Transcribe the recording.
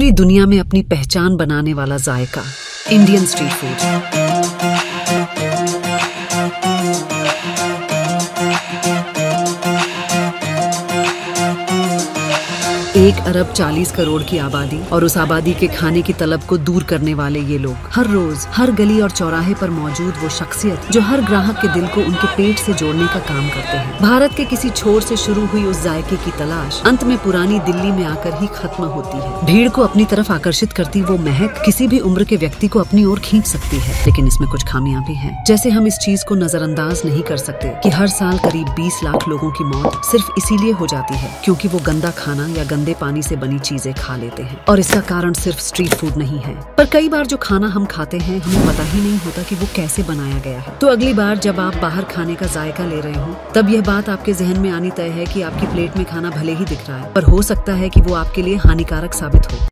पूरी दुनिया में अपनी पहचान बनाने वाला जायका इंडियन स्ट्रीट फ़ूड एक अरब चालीस करोड़ की आबादी और उस आबादी के खाने की तलब को दूर करने वाले ये लोग। हर रोज, हर गली और चौराहे पर मौजूद वो शख्सियत जो हर ग्राहक के दिल को उनके पेट से जोड़ने का काम करते हैं। भारत के किसी छोर से शुरू हुई उस जायके की तलाश अंत में पुरानी दिल्ली में आकर ही खत्म होती है। भीड़ को अपनी तरफ़ आकर्षित करती वो महक किसी भी उम्र के व्यक्ति को अपनी ओर खींच सकती है। लेकिन इसमें कुछ खामियाँ भी हैं। जैसे हम इस चीज़ को नजरअंदाज नहीं कर सकते कि हर साल करीब 20 लाख लोगों की मौत सिर्फ़ इसीलिए हो जाती है क्योंकि वो गंदा खाना या गंदे पानी से बनी चीज़ें खा लेते हैं। और इसका कारण सिर्फ़ स्ट्रीट फ़ूड नहीं है। पर कई बार जो खाना हम खाते हैं, हमें पता ही नहीं होता कि वो कैसे बनाया गया है। तो अगली बार जब आप बाहर खाने का जायका ले रहे हो, तब यह बात आपके जहन में आनी तय है की आपकी प्लेट में खाना भले ही दिख रहा है, पर हो सकता है की वो आपके लिए हानिकारक साबित हो।